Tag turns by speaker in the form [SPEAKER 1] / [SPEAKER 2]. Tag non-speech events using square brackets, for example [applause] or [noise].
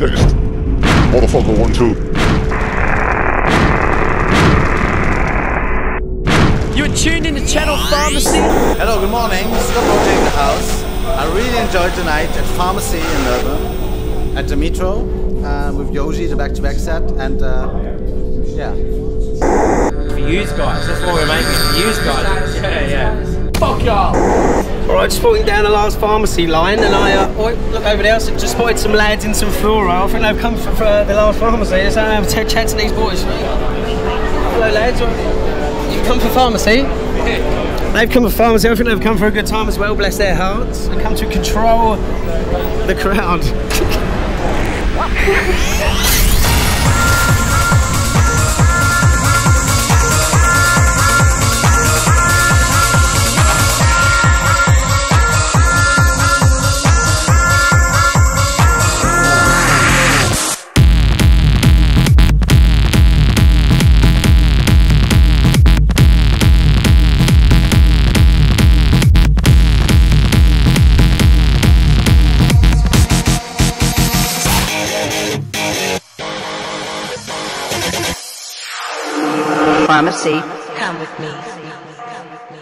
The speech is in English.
[SPEAKER 1] Motherfucker, one, two. You're tuned in to Channel Pharmacy. Hello, good morning. Scott Roger in the house. I really enjoyed tonight at Pharmacy in Melbourne, at the Metro, uh, with Yoji, the back-to-back -back set, and uh, yeah.
[SPEAKER 2] For you guys, that's what we're making, for you guys. Yeah, yeah.
[SPEAKER 3] Alright, just walking down the last pharmacy line and I uh, look over there, so just spotted some lads in some fluoro. I think they've come for, for uh, the last pharmacy. So I have a chat to these boys. Hello lads, you've come for pharmacy? They've come for pharmacy, I think they've come for a good time as well, bless their hearts. They come to control the crowd. [laughs]
[SPEAKER 4] pharmacy. Come with me. Come with me.